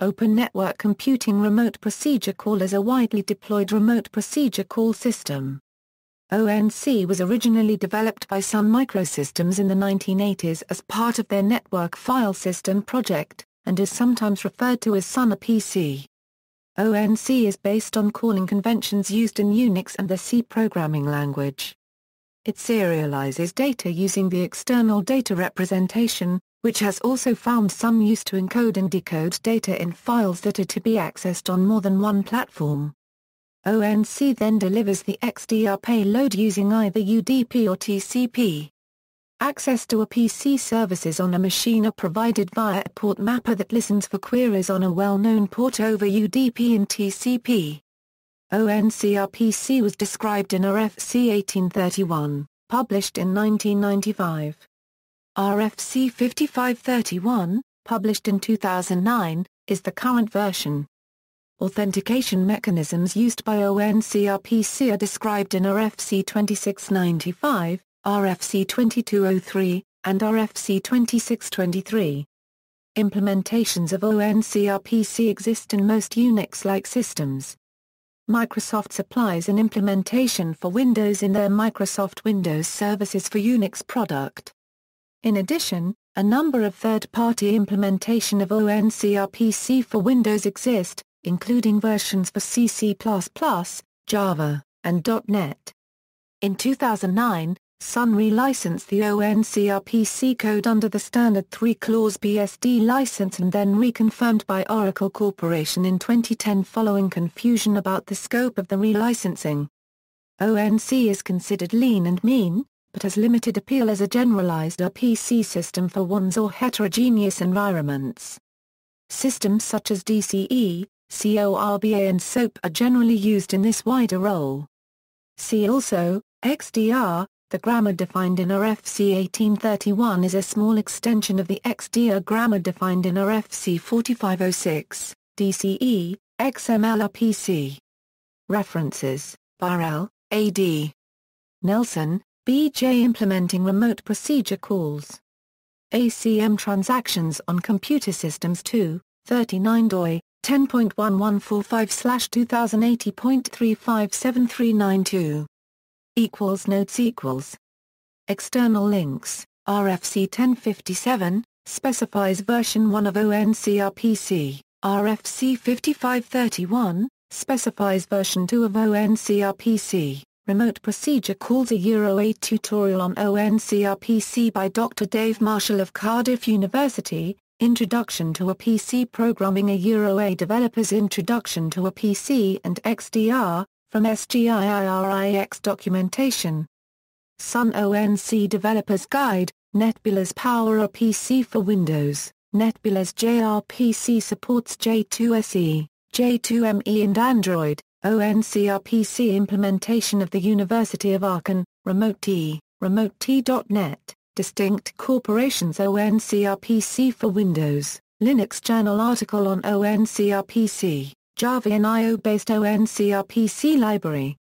Open Network Computing Remote Procedure Call is a widely deployed remote procedure call system. ONC was originally developed by Sun Microsystems in the 1980s as part of their Network File System project, and is sometimes referred to as Sun RPC. ONC is based on calling conventions used in Unix and the C programming language. It serializes data using the external data representation, which has also found some use to encode and decode data in files that are to be accessed on more than one platform. ONC then delivers the XDR payload using either UDP or TCP. Access to RPC services on a machine are provided via a port mapper that listens for queries on a well-known port over UDP and TCP. ONCRPC was described in RFC 1831, published in 1995. RFC 5531, published in 2009, is the current version. Authentication mechanisms used by ONCRPC are described in RFC 2695, RFC 2203, and RFC 2623. Implementations of ONCRPC exist in most Unix-like systems. Microsoft supplies an implementation for Windows in their Microsoft Windows Services for Unix product. In addition, a number of third-party implementation of ONCRPC for Windows exist, including versions for C++, Java, and .NET. In 2009, Sun relicensed the ONCRPC code under the standard 3-clause BSD license and then reconfirmed by Oracle Corporation in 2010 following confusion about the scope of the relicensing. ONC is considered lean and mean, but has limited appeal as a generalized RPC system for WANs or heterogeneous environments. Systems such as DCE, CORBA and SOAP are generally used in this wider role. See also, XDR, the grammar defined in RFC 1831 is a small extension of the XDR grammar defined in RFC 4506, DCE, XML-RPC. References, Birrell, A.D. Nelson, BJ implementing remote procedure calls. ACM transactions on computer systems 2, 39 doi, 10.1145/2080.357392. Equals notes equals. External links, RFC 1057, specifies version 1 of ONCRPC, RFC 5531, specifies version 2 of ONCRPC. Remote Procedure calls a Euro 8 tutorial on ONCRPC by Dr. Dave Marshall of Cardiff University, Introduction to RPC Programming a Euro 8 Developer's Introduction to RPC and XDR, from SGIIRIX documentation. Sun ONC Developer's Guide, Netbula's Power a PC for Windows, Netbula's JRPC supports J2SE, J2ME and Android, ONCRPC implementation of the University of Aachen, Remote Tea, RemoteTea.Net, Distinct Corporations ONCRPC for Windows, Linux Journal article on ONCRPC, Java NIO-based ONCRPC library.